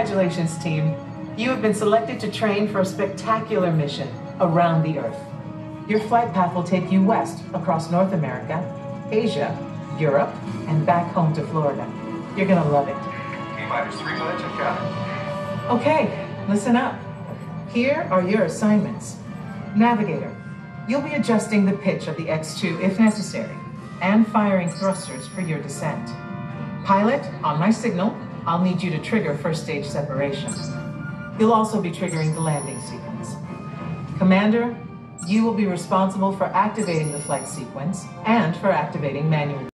Congratulations, team. You have been selected to train for a spectacular mission around the Earth. Your flight path will take you west across North America, Asia, Europe, and back home to Florida. You're gonna love it. T minus three minutes and counting. Okay, listen up. Here are your assignments. Navigator, you'll be adjusting the pitch of the X2 if necessary, and firing thrusters for your descent. Pilot, on my signal, I'll need you to trigger first stage separation. You'll also be triggering the landing sequence. Commander, you will be responsible for activating the flight sequence and for activating manual